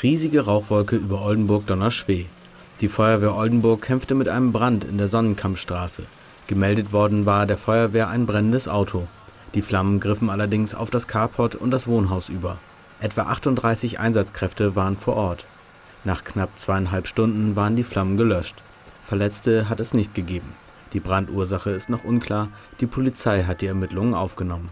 Riesige Rauchwolke über Oldenburg-Donnerschwee. Die Feuerwehr Oldenburg kämpfte mit einem Brand in der Sonnenkammstraße. Gemeldet worden war der Feuerwehr ein brennendes Auto. Die Flammen griffen allerdings auf das Carport und das Wohnhaus über. Etwa 38 Einsatzkräfte waren vor Ort. Nach knapp zweieinhalb Stunden waren die Flammen gelöscht. Verletzte hat es nicht gegeben. Die Brandursache ist noch unklar, die Polizei hat die Ermittlungen aufgenommen